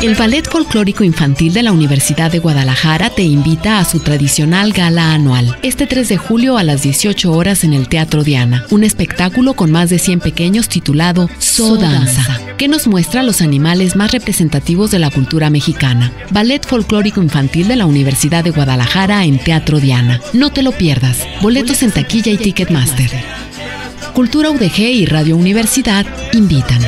El Ballet Folclórico Infantil de la Universidad de Guadalajara te invita a su tradicional gala anual, este 3 de julio a las 18 horas en el Teatro Diana, un espectáculo con más de 100 pequeños titulado So Danza, que nos muestra los animales más representativos de la cultura mexicana. Ballet Folclórico Infantil de la Universidad de Guadalajara en Teatro Diana. No te lo pierdas. Boletos en taquilla y Ticketmaster. Cultura UDG y Radio Universidad invitan.